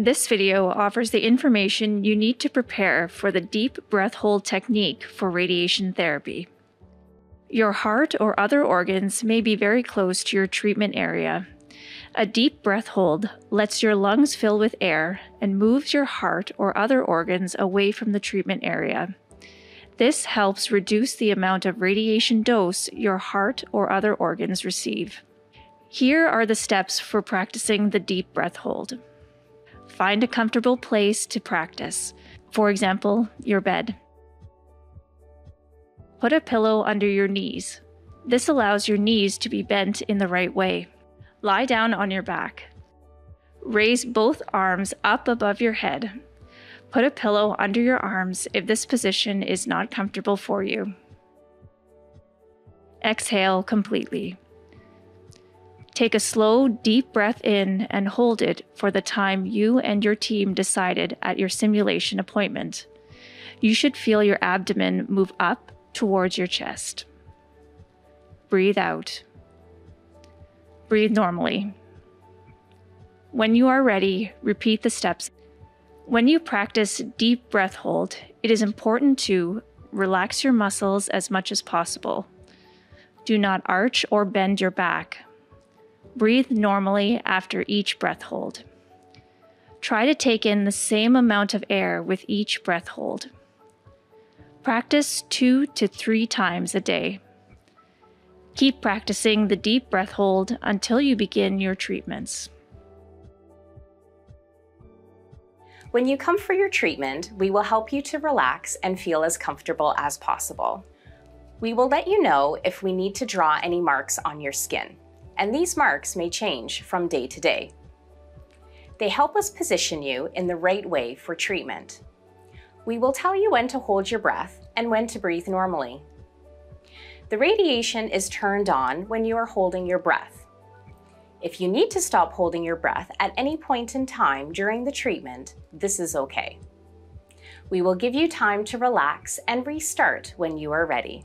This video offers the information you need to prepare for the deep breath hold technique for radiation therapy. Your heart or other organs may be very close to your treatment area. A deep breath hold lets your lungs fill with air and moves your heart or other organs away from the treatment area. This helps reduce the amount of radiation dose your heart or other organs receive. Here are the steps for practicing the deep breath hold. Find a comfortable place to practice, for example, your bed. Put a pillow under your knees. This allows your knees to be bent in the right way. Lie down on your back. Raise both arms up above your head. Put a pillow under your arms if this position is not comfortable for you. Exhale completely. Take a slow, deep breath in and hold it for the time you and your team decided at your simulation appointment. You should feel your abdomen move up towards your chest. Breathe out. Breathe normally. When you are ready, repeat the steps. When you practice deep breath hold, it is important to relax your muscles as much as possible. Do not arch or bend your back Breathe normally after each breath hold. Try to take in the same amount of air with each breath hold. Practice two to three times a day. Keep practicing the deep breath hold until you begin your treatments. When you come for your treatment, we will help you to relax and feel as comfortable as possible. We will let you know if we need to draw any marks on your skin and these marks may change from day to day. They help us position you in the right way for treatment. We will tell you when to hold your breath and when to breathe normally. The radiation is turned on when you are holding your breath. If you need to stop holding your breath at any point in time during the treatment, this is okay. We will give you time to relax and restart when you are ready.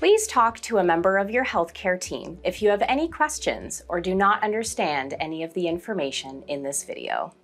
Please talk to a member of your healthcare team if you have any questions or do not understand any of the information in this video.